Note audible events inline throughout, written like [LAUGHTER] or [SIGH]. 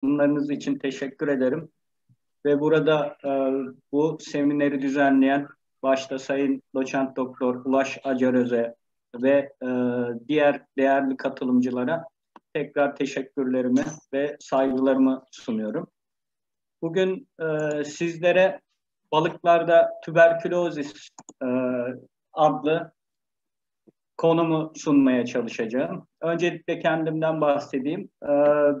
sunumlarınız için teşekkür ederim. Ve burada e, bu semineri düzenleyen başta Sayın Doçent Doktor Ulaş Acaröze ve e, diğer değerli katılımcılara tekrar teşekkürlerimi ve saygılarımı sunuyorum. Bugün e, sizlere balıklarda tüberkülozis e, adlı konumu sunmaya çalışacağım. Öncelikle kendimden bahsedeyim. E,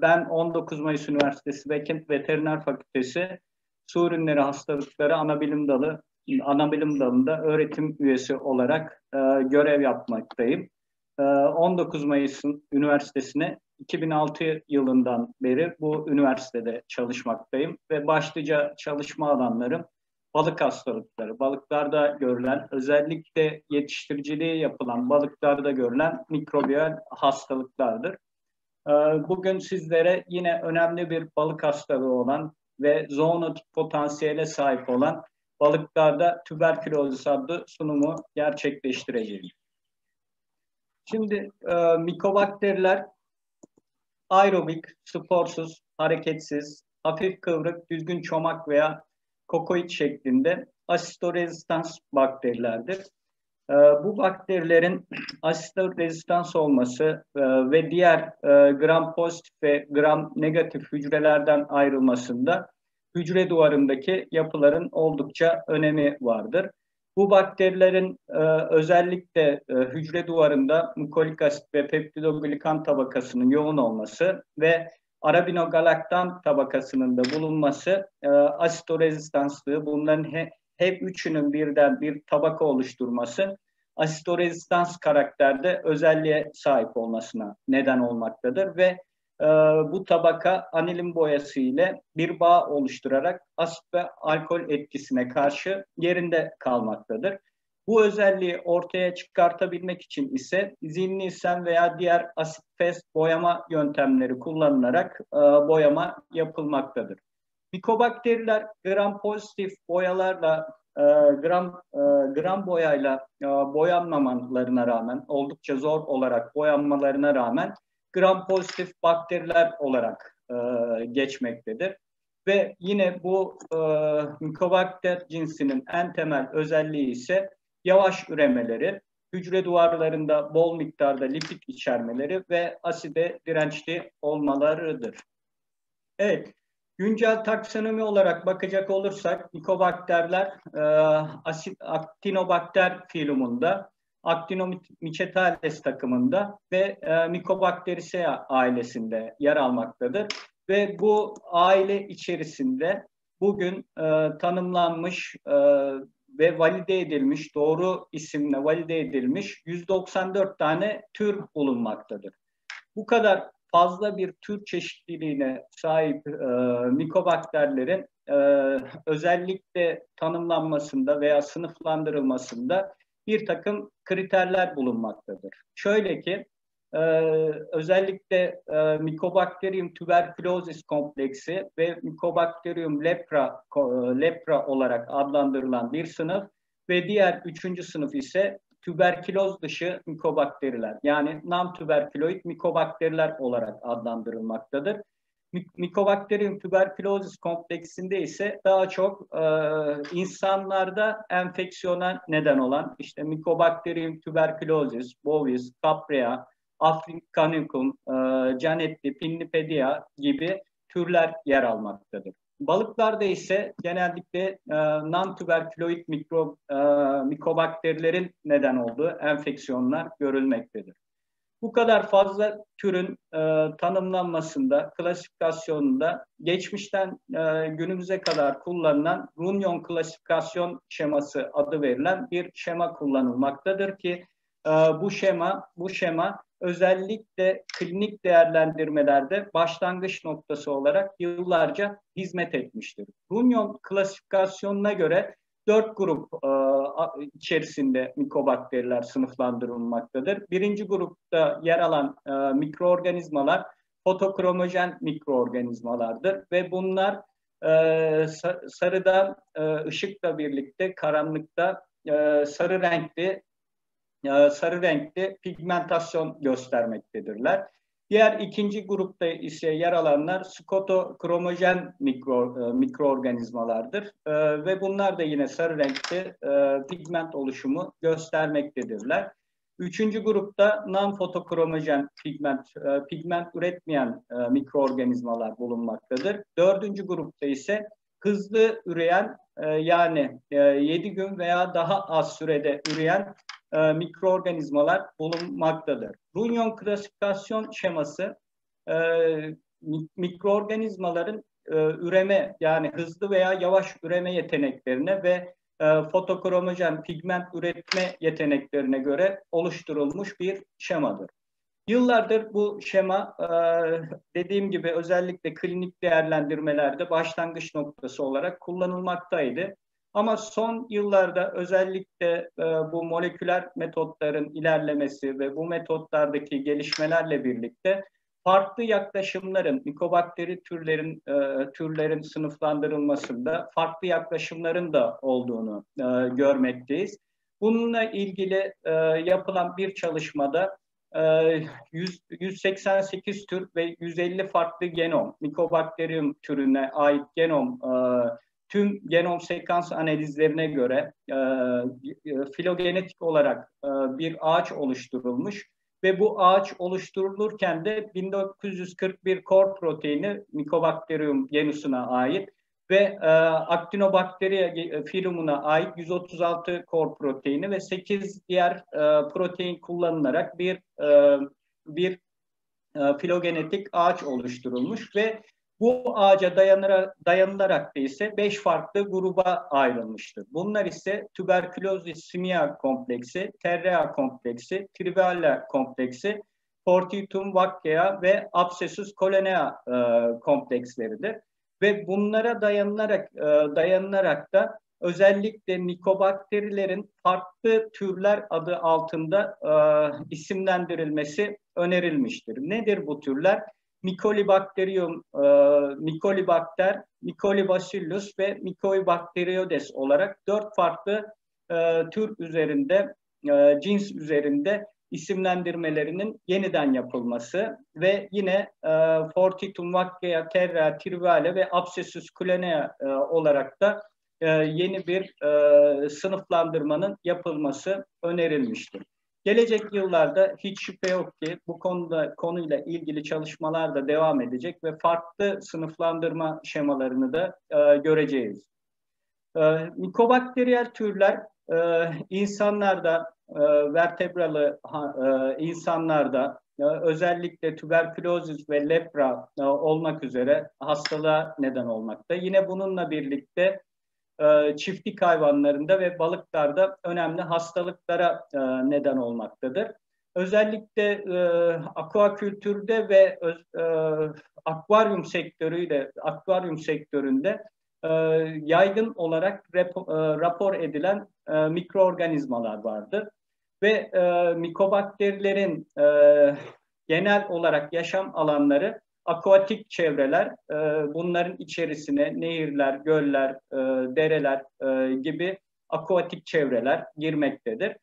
ben 19 Mayıs Üniversitesi Bekent Veteriner Fakültesi Su Ürünleri Hastalıkları Anabilim Dalı Anabilim Dalı'nda öğretim üyesi olarak e, görev yapmaktayım. E, 19 Mayıs Üniversitesi'ne 2006 yılından beri bu üniversitede çalışmaktayım ve başlıca çalışma alanlarım balık hastalıkları, balıklarda görülen, özellikle yetiştiriciliği yapılan balıklarda görülen mikrobiyal hastalıklardır. Ee, bugün sizlere yine önemli bir balık hastalığı olan ve zoonotik potansiyele sahip olan balıklarda tüberkülozis adlı sunumu gerçekleştireceğim. Şimdi e, mikobakteriler aerobik, sporsuz, hareketsiz, hafif kıvrık, düzgün çomak veya kokoid şeklinde asitorezistans bakterilerdir. Ee, bu bakterilerin [CLEARS THROAT] asitorezistans olması e, ve diğer e, gram pozitif ve gram negatif hücrelerden ayrılmasında hücre duvarındaki yapıların oldukça önemi vardır. Bu bakterilerin e, özellikle e, hücre duvarında mukolik asit ve peptidoglikan tabakasının yoğun olması ve arabinogalaktan tabakasının da bulunması e, asitorezistanslığı bunların he, hep üçünün birden bir tabaka oluşturması asitorezistans karakterde özelliğe sahip olmasına neden olmaktadır ve e, bu tabaka anilin boyası ile bir bağ oluşturarak asit ve alkol etkisine karşı yerinde kalmaktadır. Bu özelliği ortaya çıkartabilmek için ise zinli sen veya diğer asit fez boyama yöntemleri kullanılarak e, boyama yapılmaktadır. Mikobakteriler gram pozitif boyalarla e, gram e, gram boyayla e, boyanmamalarına rağmen oldukça zor olarak boyanmalarına rağmen gram pozitif bakteriler olarak e, geçmektedir. Ve yine bu e, mikobakter cinsinin en temel özelliği ise yavaş üremeleri, hücre duvarlarında bol miktarda lipid içermeleri ve aside dirençli olmalarıdır. Evet, güncel taksonomi olarak bakacak olursak mikobakterler e, asit, aktinobakter filumunda, Actinomycetales takımında ve e, Mycobacteriaceae ailesinde yer almaktadır. Ve bu aile içerisinde bugün e, tanımlanmış e, ve valide edilmiş, doğru isimle valide edilmiş 194 tane tür bulunmaktadır. Bu kadar fazla bir tür çeşitliliğine sahip e, mikobakterlerin e, özellikle tanımlanmasında veya sınıflandırılmasında bir takım kriterler bulunmaktadır. Şöyle ki e, özellikle e, Mycobacterium tuberculosis kompleksi ve Mycobacterium lepra e, lepra olarak adlandırılan bir sınıf ve diğer üçüncü sınıf ise tüberküloz dışı mikobakteriler yani non-tüberküloid mikobakteriler olarak adlandırılmaktadır. Mikobakterium tuberculosis kompleksinde ise daha çok e, insanlarda enfeksiyona neden olan işte Mycobacterium tuberculosis, bovis, caprea, Africanicum, e, Canetti, Pinnipedia gibi türler yer almaktadır. Balıklarda ise genellikle e, non-tüberküloid mikro, e, mikobakterilerin neden olduğu enfeksiyonlar görülmektedir. Bu kadar fazla türün e, tanımlanmasında, klasifikasyonunda geçmişten e, günümüze kadar kullanılan Runyon klasifikasyon şeması adı verilen bir şema kullanılmaktadır ki e, bu şema bu şema özellikle klinik değerlendirmelerde başlangıç noktası olarak yıllarca hizmet etmiştir. Runyon klasifikasyonuna göre dört grup e, içerisinde mikobakteriler sınıflandırılmaktadır. Birinci grupta yer alan e, mikroorganizmalar fotokromojen mikroorganizmalardır ve bunlar e, sarıdan e, ışıkla birlikte karanlıkta e, sarı renkli e, sarı renkli pigmentasyon göstermektedirler. Diğer ikinci grupta ise yer alanlar skotokromojen mikro, e, mikroorganizmalardır e, ve bunlar da yine sarı renkte e, pigment oluşumu göstermektedirler. Üçüncü grupta non-fotokromojen pigment, e, pigment üretmeyen e, mikroorganizmalar bulunmaktadır. Dördüncü grupta ise hızlı üreyen e, yani e, 7 gün veya daha az sürede üreyen e, mikroorganizmalar bulunmaktadır. Runyon klasifikasyon şeması e, mikroorganizmaların e, üreme yani hızlı veya yavaş üreme yeteneklerine ve e, fotokromojen pigment üretme yeteneklerine göre oluşturulmuş bir şemadır. Yıllardır bu şema e, dediğim gibi özellikle klinik değerlendirmelerde başlangıç noktası olarak kullanılmaktaydı. Ama son yıllarda özellikle e, bu moleküler metotların ilerlemesi ve bu metotlardaki gelişmelerle birlikte farklı yaklaşımların, mikobakteri türlerin e, türlerin sınıflandırılmasında farklı yaklaşımların da olduğunu e, görmekteyiz. Bununla ilgili e, yapılan bir çalışmada 100, 188 tür ve 150 farklı genom, mikobakteriyum türüne ait genom tüm genom sekans analizlerine göre e, filogenetik olarak e, bir ağaç oluşturulmuş ve bu ağaç oluşturulurken de 1941 core proteini Mycobacterium genusuna ait ve e, Actinobacteria filumuna ait 136 core proteini ve 8 diğer e, protein kullanılarak bir e, bir e, filogenetik ağaç oluşturulmuş ve bu ağaca dayanıra, dayanılarak da ise beş farklı gruba ayrılmıştır. Bunlar ise tüberkülozis simia kompleksi, terrea kompleksi, trivialia kompleksi, fortitum vaccea ve abscessus colonea e, kompleksleridir. Ve bunlara dayanılarak e, dayanılarak da özellikle mikobakterilerin farklı türler adı altında e, isimlendirilmesi önerilmiştir. Nedir bu türler? Mycolibacterium, e, Mycolibacter, Mycolibacillus ve Mycobacteriodes olarak dört farklı e, tür üzerinde, e, cins üzerinde isimlendirmelerinin yeniden yapılması ve yine e, Fortitum vaccea terra trivale ve Abscessus culinea e, olarak da e, yeni bir e, sınıflandırmanın yapılması önerilmiştir. Gelecek yıllarda hiç şüphe yok ki bu konuda konuyla ilgili çalışmalar da devam edecek ve farklı sınıflandırma şemalarını da e, göreceğiz. E, mikobakteriyel türler e, insanlarda, e, vertebralı e, insanlarda e, özellikle tüberkülozis ve lepra e, olmak üzere hastalığa neden olmakta. Yine bununla birlikte e, çiftlik hayvanlarında ve balıklarda önemli hastalıklara e, neden olmaktadır. Özellikle e, akvakultürde ve e, akvaryum sektörüyle akvaryum sektöründe e, yaygın olarak repo, e, rapor edilen e, mikroorganizmalar vardır ve e, mikobakterilerin e, genel olarak yaşam alanları aquatik çevreler, e, bunların içerisine nehirler, göller, e, dereler e, gibi aquatik çevreler girmektedir.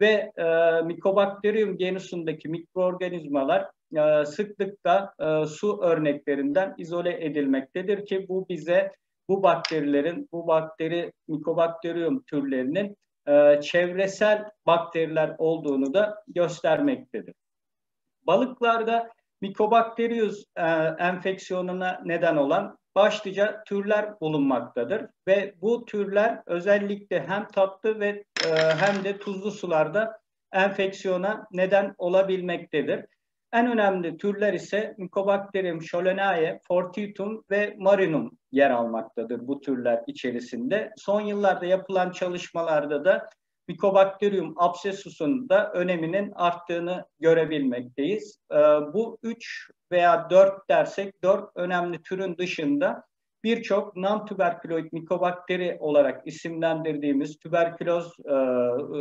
Ve e, Mycobacterium genusundaki mikroorganizmalar e, sıklıkla e, su örneklerinden izole edilmektedir ki bu bize bu bakterilerin, bu bakteri Mycobacterium türlerinin e, çevresel bakteriler olduğunu da göstermektedir. Balıklarda Mycobacterius e, enfeksiyonuna neden olan başlıca türler bulunmaktadır ve bu türler özellikle hem tatlı ve e, hem de tuzlu sularda enfeksiyona neden olabilmektedir. En önemli türler ise Mycobacterium schoeneae, Fortitum ve Marinum yer almaktadır bu türler içerisinde. Son yıllarda yapılan çalışmalarda da Mycobacterium abscessus'un da öneminin arttığını görebilmekteyiz. Ee, bu üç veya dört dersek dört önemli türün dışında birçok non-tüberküloid mikobakteri olarak isimlendirdiğimiz tüberküloz e, e,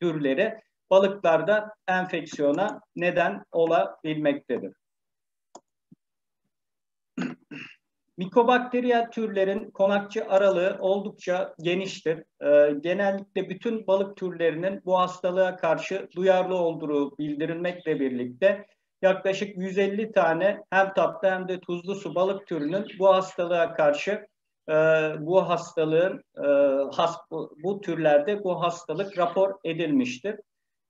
türleri balıklarda enfeksiyona neden olabilmektedir. Mikobakteriyel türlerin konakçı aralığı oldukça geniştir. Ee, genellikle bütün balık türlerinin bu hastalığa karşı duyarlı olduğu bildirilmekle birlikte yaklaşık 150 tane hem tatlı hem de tuzlu su balık türünün bu hastalığa karşı e, bu hastalığın e, has, bu, bu türlerde bu hastalık rapor edilmiştir.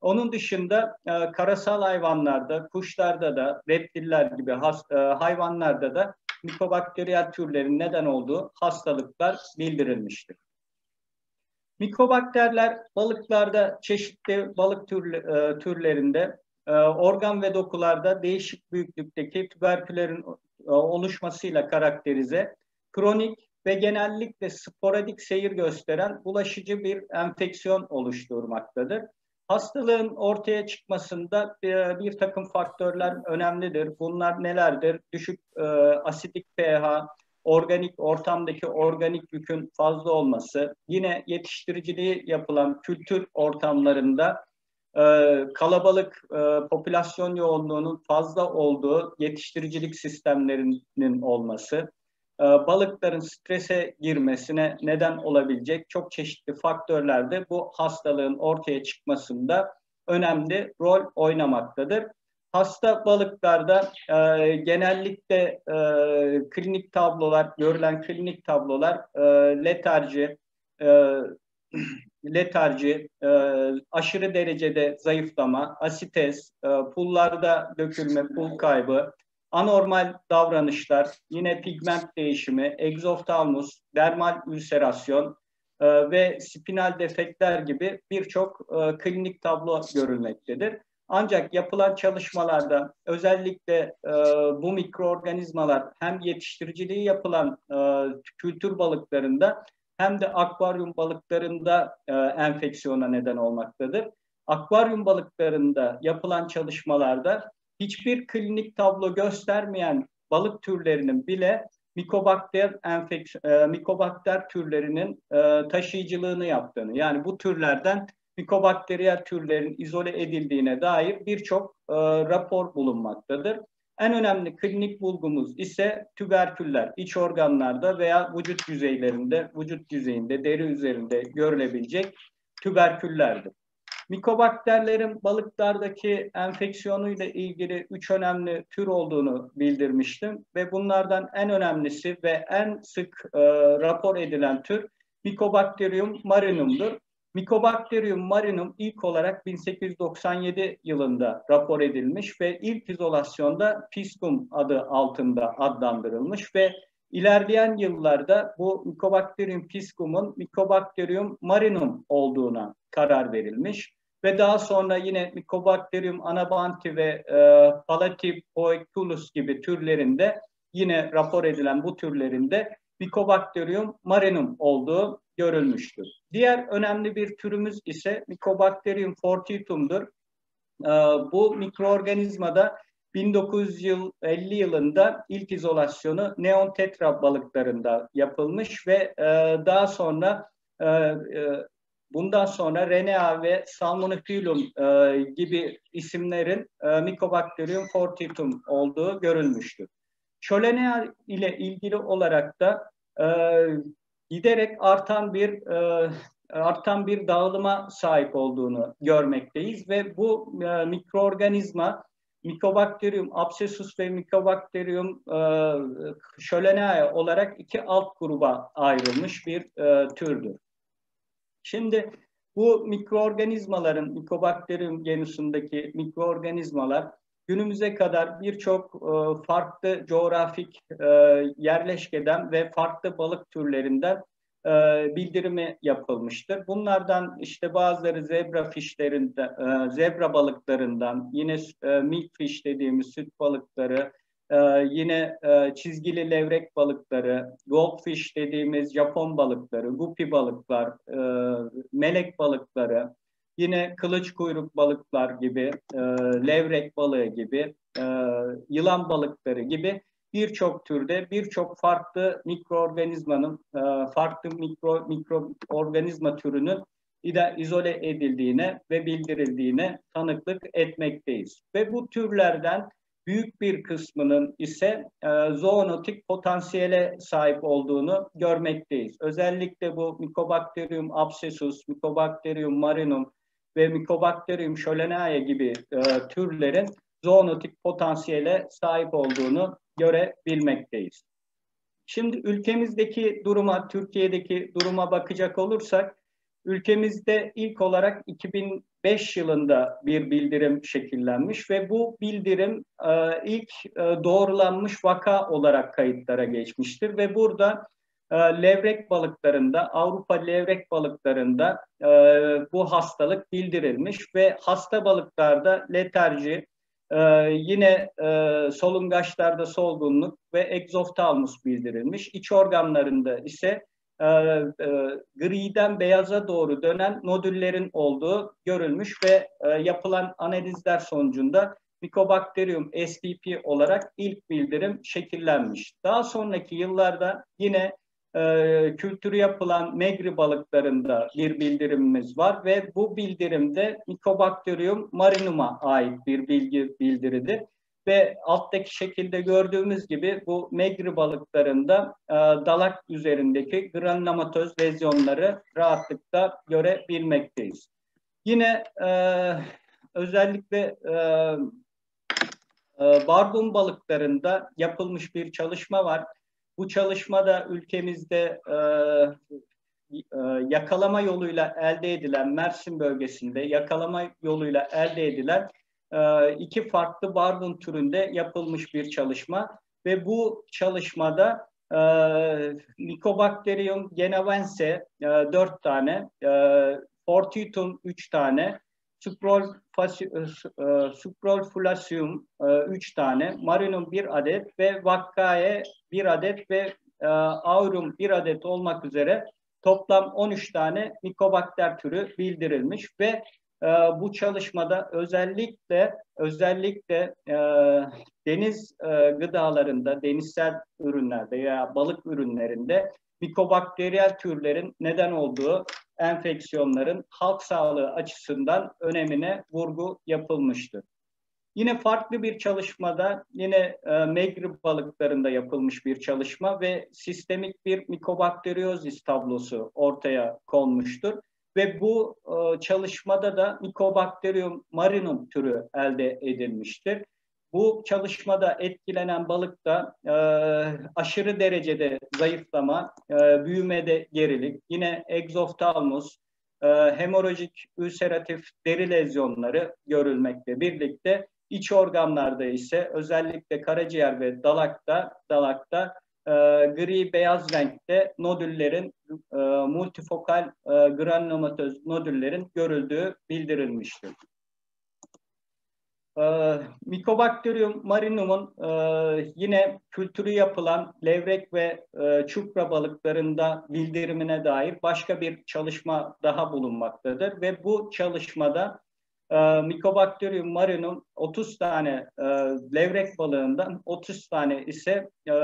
Onun dışında e, karasal hayvanlarda, kuşlarda da, reptiller gibi has, e, hayvanlarda da mikobakteriyel türlerin neden olduğu hastalıklar bildirilmiştir. Mikobakterler balıklarda çeşitli balık e, türlerinde e, organ ve dokularda değişik büyüklükteki tüberküllerin e, oluşmasıyla karakterize, kronik ve genellikle sporadik seyir gösteren bulaşıcı bir enfeksiyon oluşturmaktadır. Hastalığın ortaya çıkmasında bir, bir takım faktörler önemlidir. Bunlar nelerdir? Düşük e, asidik pH, organik ortamdaki organik yükün fazla olması, yine yetiştiriciliği yapılan kültür ortamlarında e, kalabalık e, popülasyon yoğunluğunun fazla olduğu yetiştiricilik sistemlerinin olması, e, balıkların strese girmesine neden olabilecek çok çeşitli faktörler de bu hastalığın ortaya çıkmasında önemli rol oynamaktadır. Hasta balıklarda e, genellikle e, klinik tablolar, görülen klinik tablolar e, letarji, e, [CLEARS THROAT] letarji, e, aşırı derecede zayıflama, asites, e, pullarda dökülme, pul kaybı, anormal davranışlar, yine pigment değişimi, egzoftalmus, dermal ülserasyon e, ve spinal defektler gibi birçok e, klinik tablo görülmektedir. Ancak yapılan çalışmalarda özellikle e, bu mikroorganizmalar hem yetiştiriciliği yapılan e, kültür balıklarında hem de akvaryum balıklarında e, enfeksiyona neden olmaktadır. Akvaryum balıklarında yapılan çalışmalarda hiçbir klinik tablo göstermeyen balık türlerinin bile mikobakter enfeks e, mikobakter türlerinin e, taşıyıcılığını yaptığını yani bu türlerden mikobakteriyel türlerin izole edildiğine dair birçok e, rapor bulunmaktadır. En önemli klinik bulgumuz ise tüberküller, iç organlarda veya vücut yüzeylerinde, vücut yüzeyinde, deri üzerinde görülebilecek tüberküllerdir. Mikobakterlerin balıklardaki enfeksiyonuyla ilgili üç önemli tür olduğunu bildirmiştim ve bunlardan en önemlisi ve en sık e, rapor edilen tür Mycobacterium marinum'dur. Mycobacterium marinum ilk olarak 1897 yılında rapor edilmiş ve ilk izolasyonda Piscum adı altında adlandırılmış ve ilerleyen yıllarda bu Mycobacterium piscum'un Mycobacterium marinum olduğuna karar verilmiş ve daha sonra yine Mycobacterium anabanti ve e, Palatipoeculus gibi türlerinde yine rapor edilen bu türlerinde Mycobacterium marinum olduğu görülmüştür. Diğer önemli bir türümüz ise Mycobacterium fortitum'dur. E, bu mikroorganizmada 1950 yılında ilk izolasyonu neon tetra balıklarında yapılmış ve e, daha sonra e, e, Bundan sonra Renea ve Salmonifilum e, gibi isimlerin e, Mycobacterium fortitum olduğu görülmüştür. Şolenea ile ilgili olarak da e, giderek artan bir e, artan bir dağılıma sahip olduğunu görmekteyiz ve bu e, mikroorganizma Mycobacterium abscessus ve Mycobacterium e, olarak iki alt gruba ayrılmış bir e, türdür. Şimdi bu mikroorganizmaların, mikobakterium genusundaki mikroorganizmalar günümüze kadar birçok e, farklı coğrafik e, yerleşkeden ve farklı balık türlerinden e, bildirimi yapılmıştır. Bunlardan işte bazıları zebra fişlerinde, e, zebra balıklarından, yine e, milkfish dediğimiz süt balıkları, ee, yine e, çizgili levrek balıkları, goldfish dediğimiz Japon balıkları, guppy balıklar, e, melek balıkları, yine kılıç kuyruk balıklar gibi, e, levrek balığı gibi, e, yılan balıkları gibi birçok türde birçok farklı mikroorganizmanın, e, farklı mikro mikroorganizma türünün izole edildiğine ve bildirildiğine tanıklık etmekteyiz. Ve bu türlerden büyük bir kısmının ise e, zoonotik potansiyele sahip olduğunu görmekteyiz. Özellikle bu Mycobacterium abscessus, Mycobacterium marinum ve Mycobacterium schoeneae gibi e, türlerin zoonotik potansiyele sahip olduğunu görebilmekteyiz. Şimdi ülkemizdeki duruma, Türkiye'deki duruma bakacak olursak, ülkemizde ilk olarak 2005 yılında bir bildirim şekillenmiş ve bu bildirim e, ilk e, doğrulanmış vaka olarak kayıtlara geçmiştir ve burada e, levrek balıklarında, Avrupa levrek balıklarında e, bu hastalık bildirilmiş ve hasta balıklarda letarji, e, yine e, solungaçlarda solgunluk ve egzoftalmus bildirilmiş. İç organlarında ise e, e, griden beyaza doğru dönen nodüllerin olduğu görülmüş ve e, yapılan analizler sonucunda Mycobacterium spp olarak ilk bildirim şekillenmiş. Daha sonraki yıllarda yine e, kültürü yapılan megri balıklarında bir bildirimimiz var ve bu bildirimde Mycobacterium marinum'a ait bir bilgi bildiridir. Ve alttaki şekilde gördüğümüz gibi bu megri balıklarında e, dalak üzerindeki granulomatoz lezyonları rahatlıkla görebilmekteyiz. Yine e, özellikle e, e, barbun balıklarında yapılmış bir çalışma var bu çalışmada ülkemizde e, e, yakalama yoluyla elde edilen Mersin bölgesinde yakalama yoluyla elde edilen iki farklı barbun türünde yapılmış bir çalışma. Ve bu çalışmada e, Mycobacterium genevense e, 4 tane, e, Fortuitum 3 tane, Suprolfulacium 3 tane, Marinum 1 adet ve Vaccae 1 adet ve e, Aurum 1 adet olmak üzere toplam 13 tane mikobakter türü bildirilmiş. Ve e, bu çalışmada özellikle özellikle e, deniz e, gıdalarında, denizsel ürünlerde veya balık ürünlerinde mikobakteriyel türlerin neden olduğu enfeksiyonların halk sağlığı açısından önemine vurgu yapılmıştır. Yine farklı bir çalışmada yine e, megri balıklarında yapılmış bir çalışma ve sistemik bir mikobakteriyozis tablosu ortaya konmuştur. Ve bu e, çalışmada da Mycobacterium marinum türü elde edilmiştir. Bu çalışmada etkilenen balıkta e, aşırı derecede zayıflama, e, büyümede gerilik, yine egzoftalmus, e, hemorajik ülseratif deri lezyonları görülmekte birlikte iç organlarda ise özellikle karaciğer ve dalakta dalakta e, gri beyaz renkte nodüllerin e, multifokal e, granulomatoz nodüllerin görüldüğü bildirilmiştir. E, Mycobacterium marinum'un e, yine kültürü yapılan levrek ve e, çupra balıklarında bildirimine dair başka bir çalışma daha bulunmaktadır ve bu çalışmada e, Mycobacterium marinum 30 tane e, levrek balığından 30 tane ise e,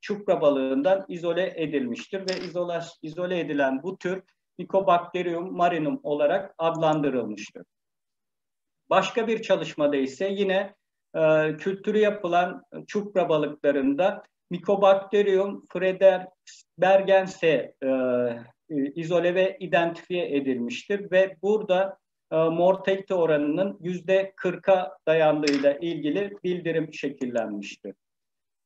çupra balığından izole edilmiştir ve izole, izole edilen bu tür Mycobacterium marinum olarak adlandırılmıştır. Başka bir çalışmada ise yine e, kültürü yapılan çupra balıklarında Mycobacterium fredersbergense e, izole ve identifiye edilmiştir ve burada mortalite oranının yüzde 40'a dayandığıyla ilgili bildirim şekillenmiştir.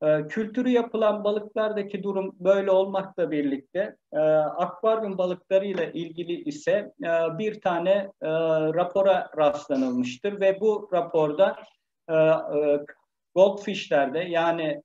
E, kültürü yapılan balıklardaki durum böyle olmakla birlikte e, akvaryum balıklarıyla ilgili ise bir tane rapora rastlanılmıştır ve bu raporda goldfishlerde yani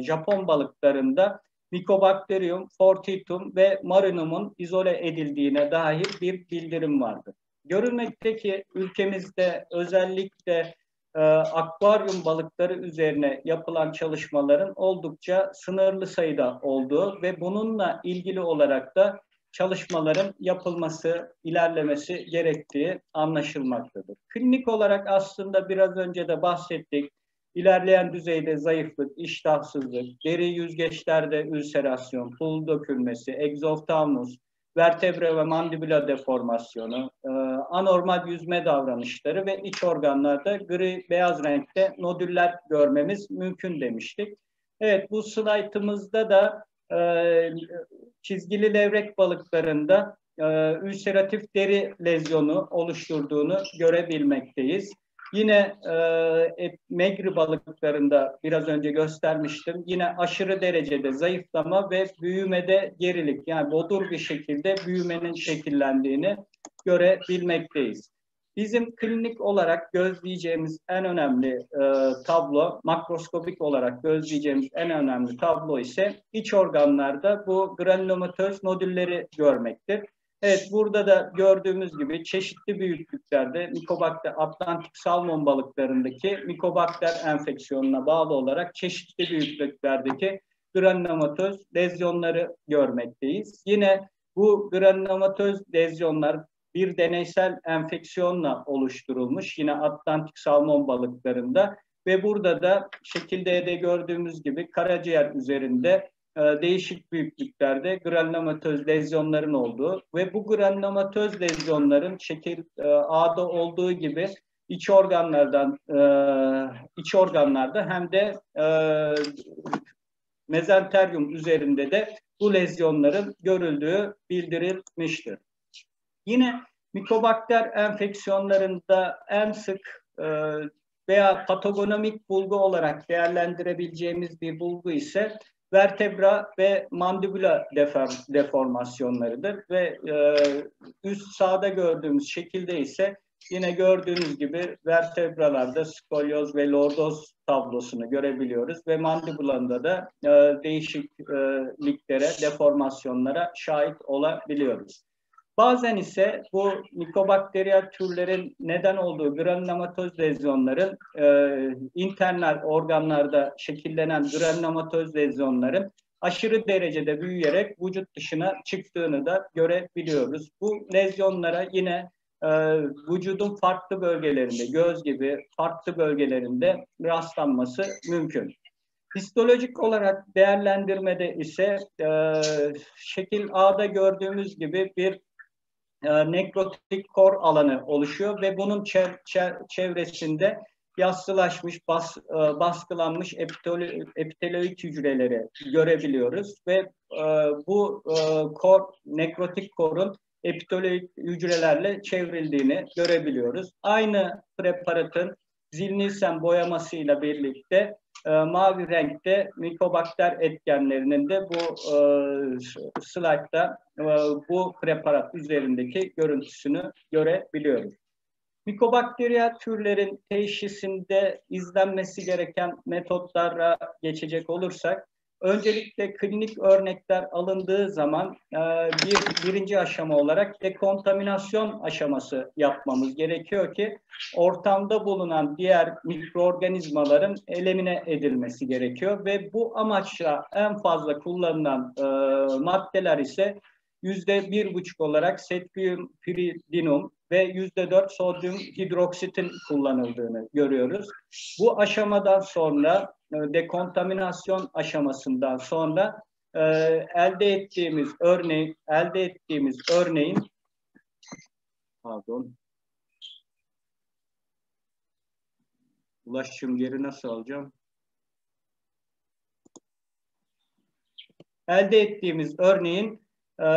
Japon balıklarında Mycobacterium fortitum ve marinum'un izole edildiğine dair bir bildirim vardır. Görülmekte ki ülkemizde özellikle e, akvaryum balıkları üzerine yapılan çalışmaların oldukça sınırlı sayıda olduğu ve bununla ilgili olarak da çalışmaların yapılması, ilerlemesi gerektiği anlaşılmaktadır. Klinik olarak aslında biraz önce de bahsettik. İlerleyen düzeyde zayıflık, iştahsızlık, deri yüzgeçlerde ülserasyon, pul dökülmesi, egzoftalmus, vertebre ve mandibula deformasyonu, e, anormal yüzme davranışları ve iç organlarda gri beyaz renkte nodüller görmemiz mümkün demiştik. Evet bu slaytımızda da e, çizgili levrek balıklarında e, ülseratif deri lezyonu oluşturduğunu görebilmekteyiz. Yine e, megri balıklarında biraz önce göstermiştim. Yine aşırı derecede zayıflama ve büyümede gerilik yani bodur bir şekilde büyümenin şekillendiğini görebilmekteyiz. Bizim klinik olarak gözleyeceğimiz en önemli e, tablo, makroskopik olarak gözleyeceğimiz en önemli tablo ise iç organlarda bu granulomatöz nodülleri görmektir. Evet burada da gördüğümüz gibi çeşitli büyüklüklerde Mikobakter Atlantik salmon balıklarındaki Mikobakter enfeksiyonuna bağlı olarak çeşitli büyüklüklerdeki granulomatöz lezyonları görmekteyiz. Yine bu granulomatöz lezyonlar bir deneysel enfeksiyonla oluşturulmuş yine Atlantik salmon balıklarında ve burada da şekilde de gördüğümüz gibi karaciğer üzerinde değişik büyüklüklerde granulomatöz lezyonların olduğu ve bu granulomatöz lezyonların şekil e, A'da olduğu gibi iç organlardan e, iç organlarda hem de e, mezenteryum üzerinde de bu lezyonların görüldüğü bildirilmiştir. Yine mikobakter enfeksiyonlarında en sık e, veya patogonomik bulgu olarak değerlendirebileceğimiz bir bulgu ise vertebra ve mandibula deformasyonlarıdır ve e, üst sağda gördüğümüz şekilde ise yine gördüğünüz gibi vertebralarda skolyoz ve lordoz tablosunu görebiliyoruz ve mandibulanda da e, değişikliklere, deformasyonlara şahit olabiliyoruz. Bazen ise bu mikobakteriyel türlerin neden olduğu granulomatoz lezyonların e, internal organlarda şekillenen granulomatoz lezyonların aşırı derecede büyüyerek vücut dışına çıktığını da görebiliyoruz. Bu lezyonlara yine e, vücudun farklı bölgelerinde, göz gibi farklı bölgelerinde rastlanması mümkün. Histolojik olarak değerlendirmede ise e, şekil A'da gördüğümüz gibi bir e, nekrotik kor alanı oluşuyor ve bunun çevresinde yassılaşmış, bas, e, baskılanmış epiteli, epiteloid hücreleri görebiliyoruz ve e, bu kor, nekrotik korun epiteloid hücrelerle çevrildiğini görebiliyoruz. Aynı preparatın zilnilsen boyamasıyla birlikte e, mavi renkte mikobakter etkenlerinin de bu e, slaytta e, bu preparat üzerindeki görüntüsünü görebiliyoruz. Mikobakteriyel türlerin teşhisinde izlenmesi gereken metotlara geçecek olursak, Öncelikle klinik örnekler alındığı zaman e, bir birinci aşama olarak dekontaminasyon aşaması yapmamız gerekiyor ki ortamda bulunan diğer mikroorganizmaların elemine edilmesi gerekiyor ve bu amaçla en fazla kullanılan e, maddeler ise yüzde bir buçuk olarak setkiyum piridinum ve yüzde dört sodyum hidroksitin kullanıldığını görüyoruz. Bu aşamadan sonra dekontaminasyon aşamasından sonra e, elde ettiğimiz örneğin elde ettiğimiz örneğin pardon ulaşım yeri nasıl alacağım? Elde ettiğimiz örneğin e,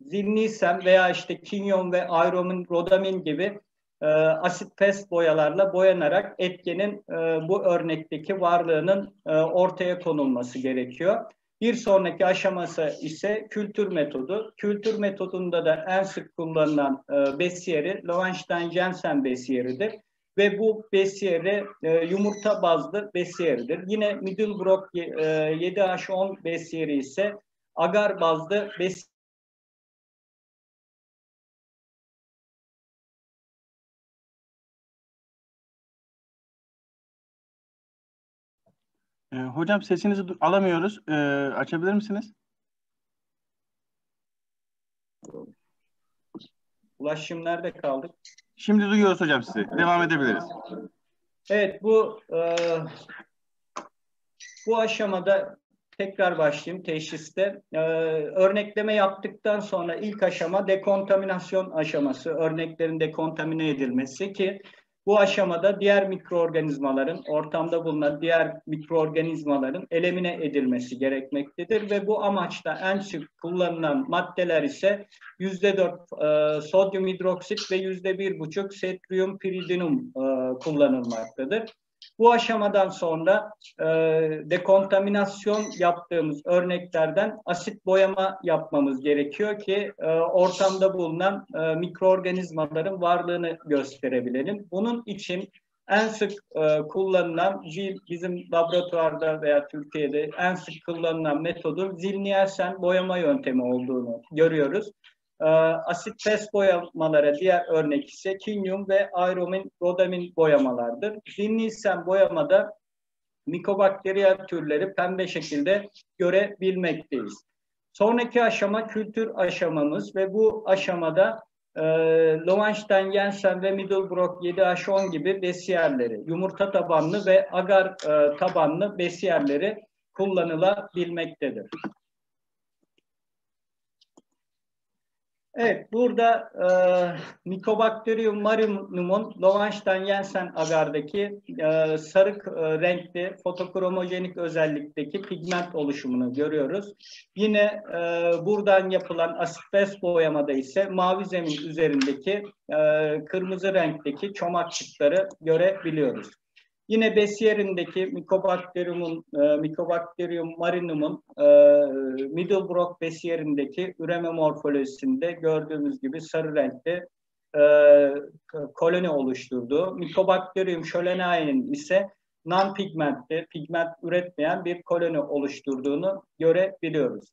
zilnisem veya işte kinyon ve aeromin, rodamin gibi e, asit pes boyalarla boyanarak etkenin e, bu örnekteki varlığının e, ortaya konulması gerekiyor. Bir sonraki aşaması ise kültür metodu. Kültür metodunda da en sık kullanılan e, besiyeri Lowenstein-Jensen besiyeridir. Ve bu besiyeri e, yumurta bazlı besiyeridir. Yine Middlebrook e, 7H10 besiyeri ise agar bazlı besiyeridir E, hocam sesinizi alamıyoruz. E, açabilir misiniz? Ulaşım nerede kaldık? Şimdi duyuyoruz hocam sizi. Devam edebiliriz. Evet bu e, bu aşamada tekrar başlayayım teşhiste. E, örnekleme yaptıktan sonra ilk aşama dekontaminasyon aşaması. Örneklerin dekontamine edilmesi ki Bu aşamada diğer mikroorganizmaların, ortamda bulunan diğer mikroorganizmaların elemine edilmesi gerekmektedir ve bu amaçla en sık kullanılan maddeler ise %4 e, sodyum hidroksit ve %1,5 setriyum piridinum e, kullanılmaktadır. Bu aşamadan sonra e, dekontaminasyon yaptığımız örneklerden asit boyama yapmamız gerekiyor ki e, ortamda bulunan e, mikroorganizmaların varlığını gösterebilelim. Bunun için en sık e, kullanılan bizim laboratuvarda veya Türkiye'de en sık kullanılan metodun Zilnielsen boyama yöntemi olduğunu görüyoruz. Ee, asit fes boyamalara diğer örnek ise kinyum ve aeromin rodamin boyamalardır. Zinlisen boyamada mikobakteriyel türleri pembe şekilde görebilmekteyiz. Sonraki aşama kültür aşamamız ve bu aşamada e, Lowenstein, Jensen ve Middlebrook 7H10 gibi besiyerleri, yumurta tabanlı ve agar e, tabanlı besiyerleri kullanılabilmektedir. Evet, burada e, Mycobacterium marinum'un Lowenstein-Jensen agardaki e, sarı e, renkli fotokromojenik özellikteki pigment oluşumunu görüyoruz. Yine e, buradan yapılan asitfes boyamada ise mavi zemin üzerindeki e, kırmızı renkteki çomakçıkları görebiliyoruz. Yine besiyerindeki Mycobacterium'un, e, Mycobacterium marinum'un e, Middlebrook besiyerindeki üreme morfolojisinde gördüğümüz gibi sarı renkli e, koloni oluşturduğu, Mycobacterium schoeneai'nin ise non-pigmentli, pigment üretmeyen bir koloni oluşturduğunu görebiliyoruz.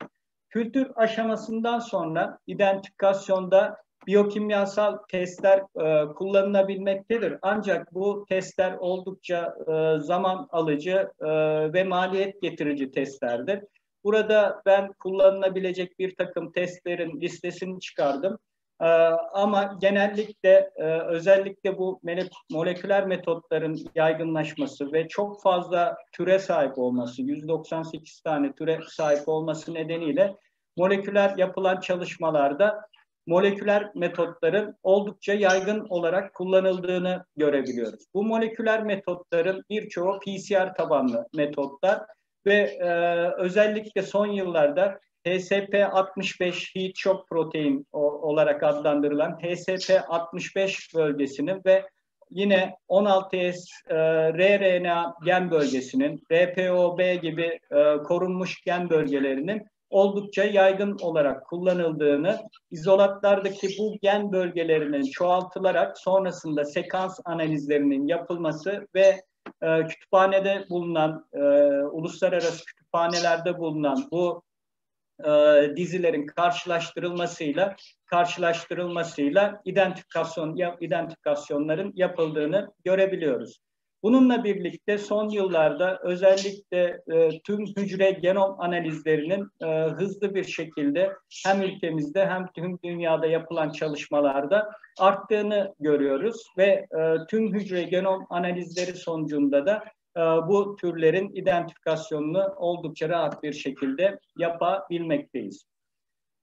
Kültür aşamasından sonra identifikasyonda biyokimyasal testler e, kullanılabilmektedir. Ancak bu testler oldukça e, zaman alıcı e, ve maliyet getirici testlerdir. Burada ben kullanılabilecek bir takım testlerin listesini çıkardım. Ee, ama genellikle e, özellikle bu moleküler metotların yaygınlaşması ve çok fazla türe sahip olması, 198 tane türe sahip olması nedeniyle moleküler yapılan çalışmalarda moleküler metotların oldukça yaygın olarak kullanıldığını görebiliyoruz. Bu moleküler metotların birçoğu PCR tabanlı metotlar ve e, özellikle son yıllarda HSP65 heat shock protein olarak adlandırılan HSP65 bölgesinin ve yine 16S e, rRNA gen bölgesinin, RPOB gibi e, korunmuş gen bölgelerinin oldukça yaygın olarak kullanıldığını, izolatlardaki bu gen bölgelerinin çoğaltılarak sonrasında sekans analizlerinin yapılması ve e, kütüphanede bulunan, e, uluslararası kütüphanelerde bulunan bu e, dizilerin karşılaştırılmasıyla karşılaştırılmasıyla identifikasyon identifikasyonların yapıldığını görebiliyoruz. Bununla birlikte son yıllarda özellikle e, tüm hücre genom analizlerinin e, hızlı bir şekilde hem ülkemizde hem tüm dünyada yapılan çalışmalarda arttığını görüyoruz ve e, tüm hücre genom analizleri sonucunda da e, bu türlerin identifikasyonunu oldukça rahat bir şekilde yapabilmekteyiz.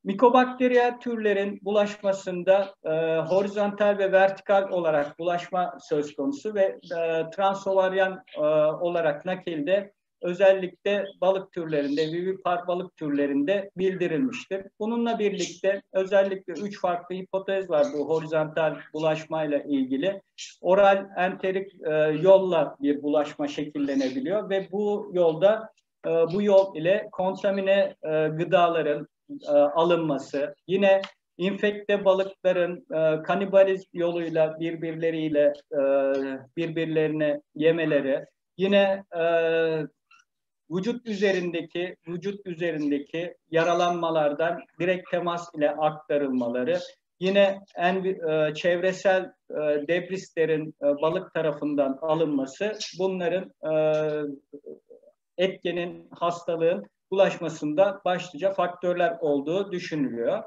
Mikobakteriyel türlerin bulaşmasında e, horizontal ve vertikal olarak bulaşma söz konusu ve e, transovaryan e, olarak nakilde özellikle balık türlerinde, vivipar balık türlerinde bildirilmiştir. Bununla birlikte özellikle üç farklı hipotez var bu horizontal bulaşmayla ilgili. Oral enterik e, yolla bir bulaşma şekillenebiliyor ve bu yolda e, bu yol ile kontamine e, gıdaların, e, alınması, yine infekte balıkların e, kanibalizm yoluyla birbirleriyle e, birbirlerini yemeleri, yine e, vücut üzerindeki vücut üzerindeki yaralanmalardan direkt temas ile aktarılmaları, yine en e, çevresel e, debrislerin e, balık tarafından alınması, bunların e, etkenin hastalığın bulaşmasında başlıca faktörler olduğu düşünülüyor.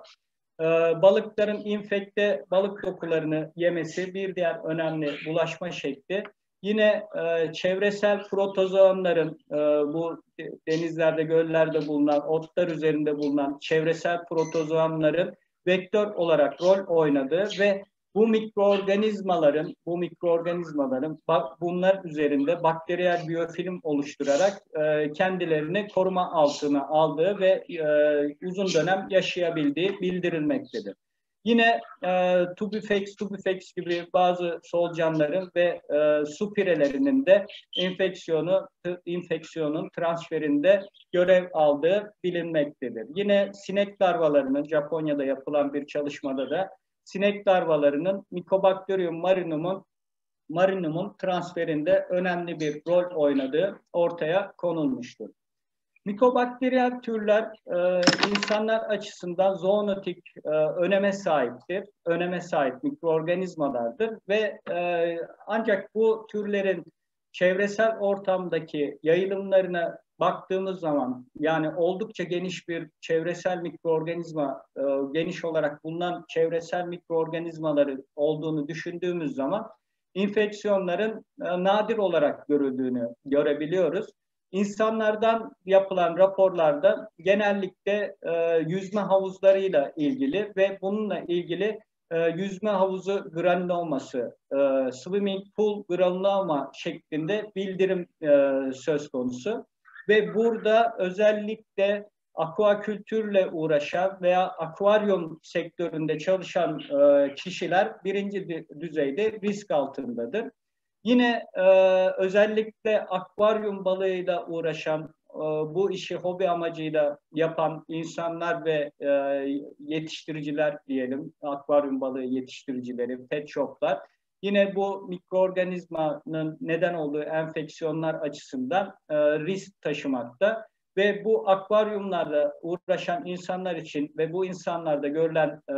Ee, balıkların infekte balık dokularını yemesi bir diğer önemli bulaşma şekli. Yine e, çevresel protozoanların e, bu denizlerde, göllerde bulunan, otlar üzerinde bulunan çevresel protozoanların vektör olarak rol oynadığı ve bu mikroorganizmaların, bu mikroorganizmaların bunlar üzerinde bakteriyel biyofilm oluşturarak e, kendilerini koruma altına aldığı ve e, uzun dönem yaşayabildiği bildirilmektedir. Yine e, Tubifex, Tubifex gibi bazı solucanların ve e, su pirelerinin de enfeksiyonu, infeksiyonun transferinde görev aldığı bilinmektedir. Yine sinek larvalarının Japonya'da yapılan bir çalışmada da sinek larvalarının Mycobacterium marinumun marinumun transferinde önemli bir rol oynadığı ortaya konulmuştur. Mikobakteriyel türler e, insanlar açısından zoonotik e, öneme sahiptir. Öneme sahip mikroorganizmalardır ve e, ancak bu türlerin çevresel ortamdaki yayılımlarına baktığımız zaman yani oldukça geniş bir çevresel mikroorganizma e, geniş olarak bulunan çevresel mikroorganizmaları olduğunu düşündüğümüz zaman infeksiyonların e, nadir olarak görüldüğünü görebiliyoruz. İnsanlardan yapılan raporlarda genellikle e, yüzme havuzlarıyla ilgili ve bununla ilgili e, yüzme havuzu granüloması, e, swimming pool granuloma şeklinde bildirim e, söz konusu. Ve burada özellikle akvakultürle uğraşan veya akvaryum sektöründe çalışan e, kişiler birinci düzeyde risk altındadır. Yine e, özellikle akvaryum balığıyla uğraşan, e, bu işi hobi amacıyla yapan insanlar ve e, yetiştiriciler diyelim, akvaryum balığı yetiştiricileri, pet shoplar, yine bu mikroorganizmanın neden olduğu enfeksiyonlar açısından e, risk taşımakta ve bu akvaryumlarda uğraşan insanlar için ve bu insanlarda görülen e,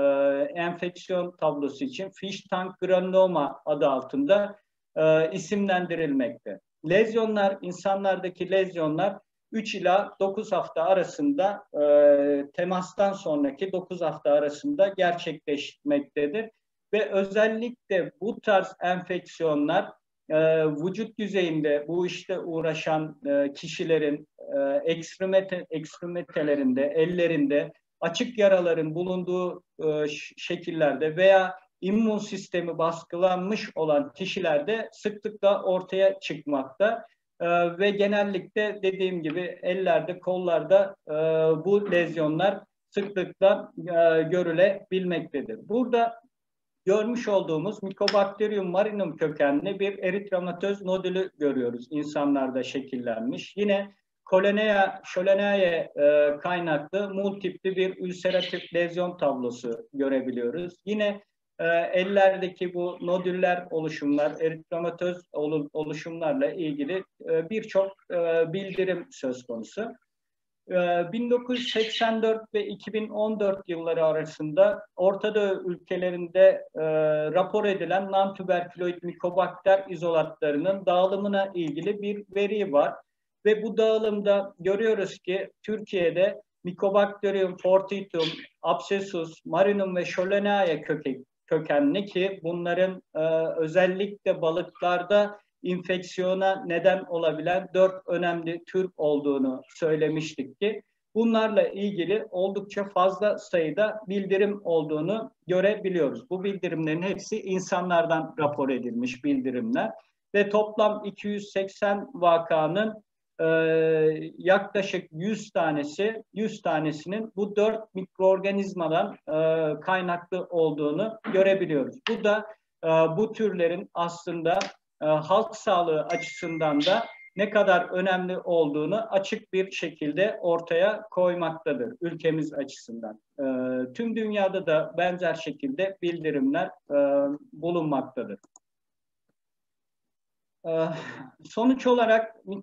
enfeksiyon tablosu için fish tank granuloma adı altında e, isimlendirilmekte. Lezyonlar, insanlardaki lezyonlar 3 ila 9 hafta arasında e, temastan sonraki 9 hafta arasında gerçekleşmektedir. Ve özellikle bu tarz enfeksiyonlar e, vücut yüzeyinde bu işte uğraşan e, kişilerin e, ekstremite, ekstremetelerinde, ellerinde açık yaraların bulunduğu e, şekillerde veya immün sistemi baskılanmış olan kişilerde sıklıkla ortaya çıkmakta. Ee, ve genellikle dediğim gibi ellerde, kollarda e, bu lezyonlar sıklıkla e, görülebilmektedir. Burada görmüş olduğumuz Mycobacterium marinum kökenli bir eritromatöz nodülü görüyoruz. insanlarda şekillenmiş. Yine Kolonea, şöleneye e, kaynaklı multipli bir ülseratif lezyon tablosu görebiliyoruz. Yine e, ellerdeki bu nodüller oluşumlar, eritromatöz oluşumlarla ilgili e, birçok bildirim söz konusu. 1984 ve 2014 yılları arasında Orta Doğu ülkelerinde e, rapor edilen non-tüberküloid mikobakter izolatlarının dağılımına ilgili bir veri var. Ve bu dağılımda görüyoruz ki Türkiye'de Mycobacterium fortitum, abscessus, marinum ve Schollenae kökek, kökenli ki bunların e, özellikle balıklarda infeksiyona neden olabilen dört önemli tür olduğunu söylemiştik ki bunlarla ilgili oldukça fazla sayıda bildirim olduğunu görebiliyoruz. Bu bildirimlerin hepsi insanlardan rapor edilmiş bildirimler ve toplam 280 vakanın e, yaklaşık 100 tanesi, 100 tanesinin bu dört mikroorganizmadan e, kaynaklı olduğunu görebiliyoruz. Bu da e, bu türlerin aslında e, halk sağlığı açısından da ne kadar önemli olduğunu açık bir şekilde ortaya koymaktadır ülkemiz açısından. E, tüm dünyada da benzer şekilde bildirimler e, bulunmaktadır. Sonuç olarak mikro